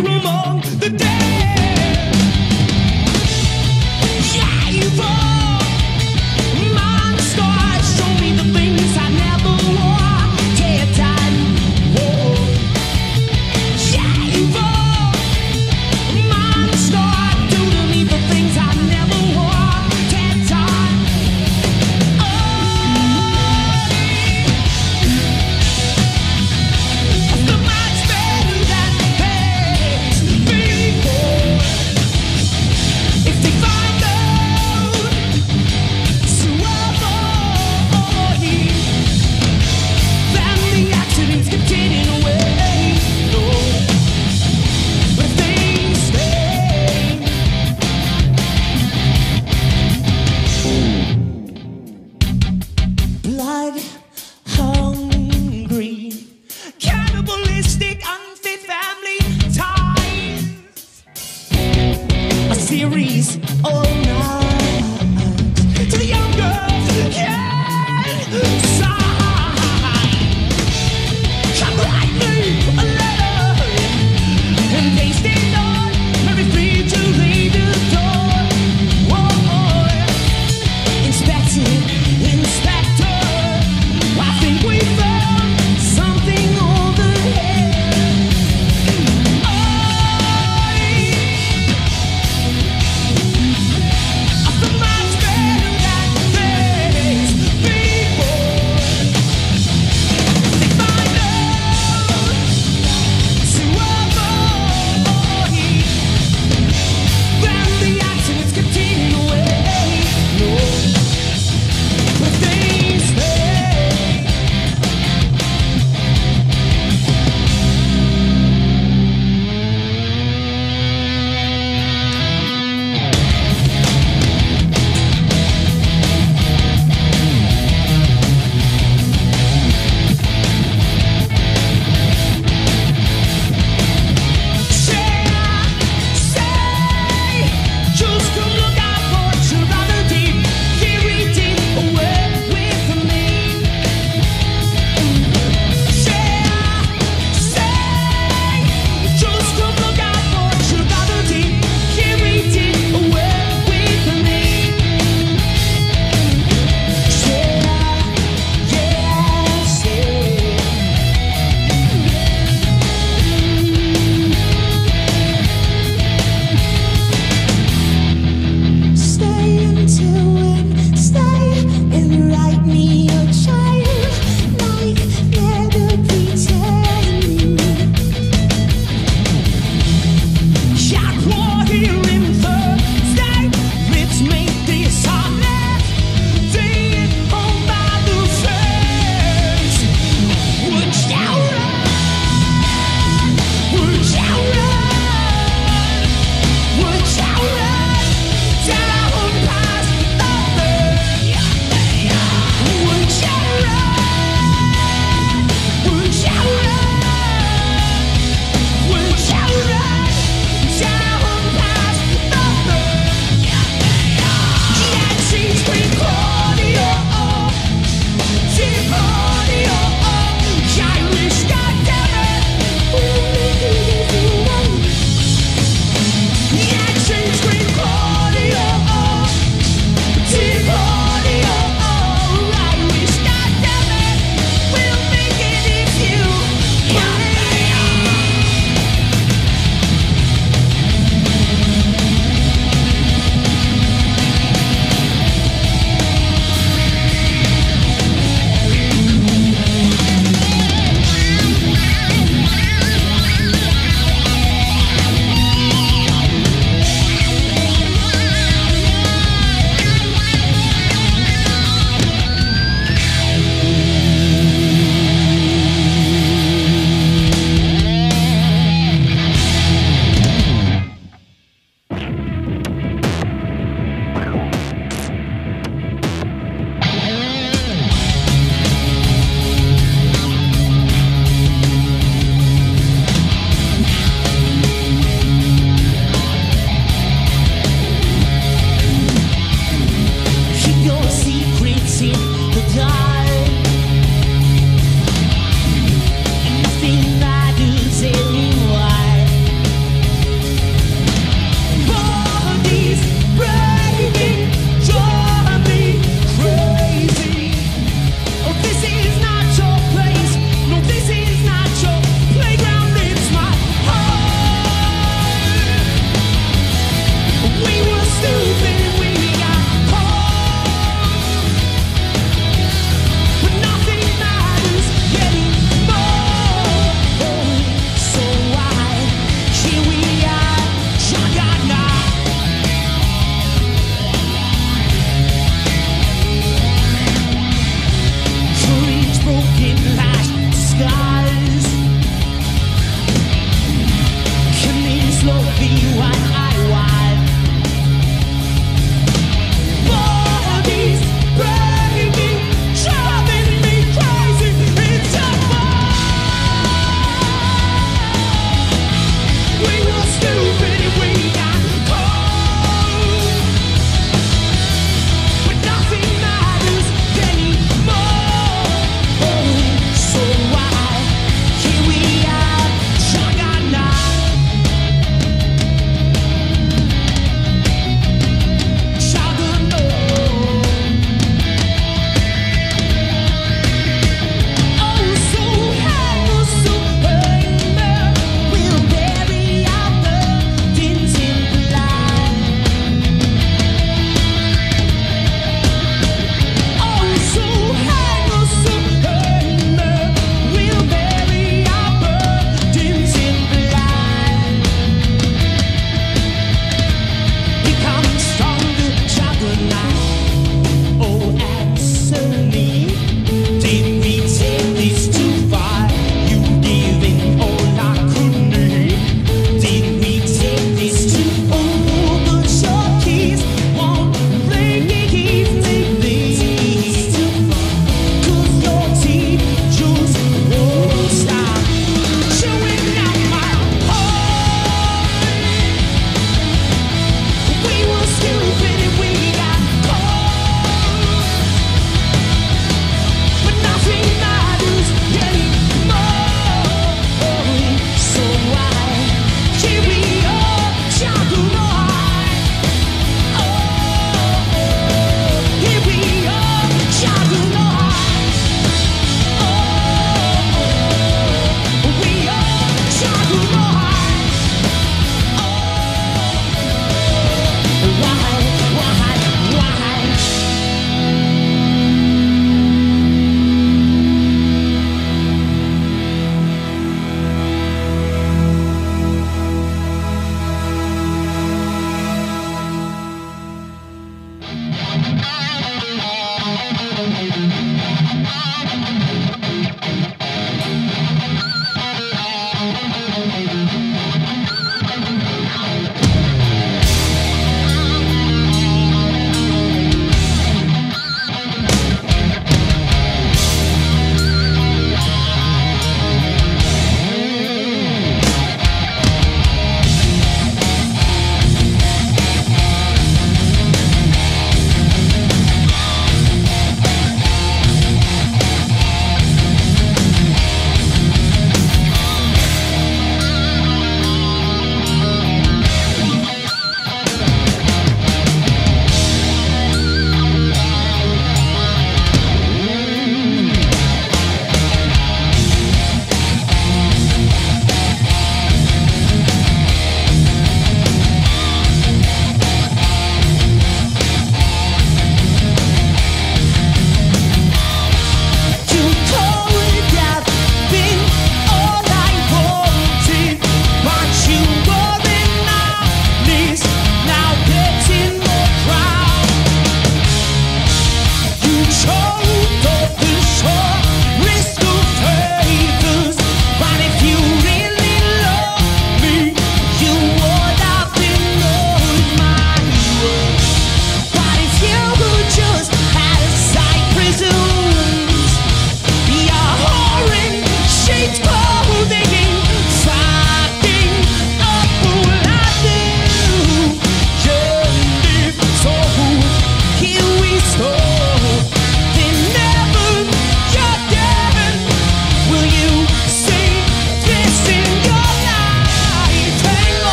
Alive here among blood